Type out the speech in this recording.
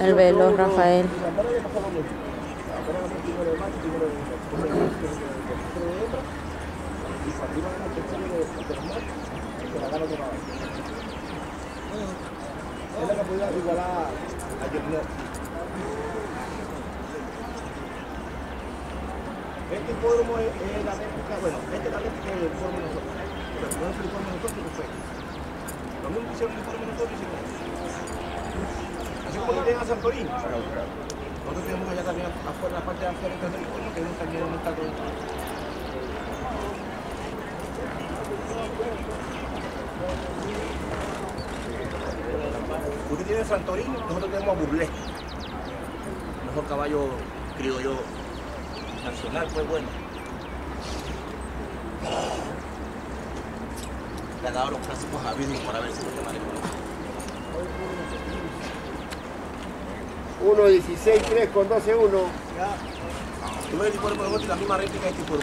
El velo, Rafael. Este hipódromo es, la réplica, bueno, este es la réplica del hipódromo nosotros. Pero no es el hipódromo nosotros, que fue. Lo mismo que hicieron el hipódromo nosotros, como tienen a Santorini. Nosotros tenemos allá también afuera, la parte de afuera del hipódromo, que es también un estadio de Usted tiene Santorini, nosotros tenemos a Burlé. Mejor caballo criollo nacional, pues bueno. Le han dado los clásicos a para ver si lo llaman 1, 16, 3 con 12, 1. Ya. Tú tipo de la misma réplica este por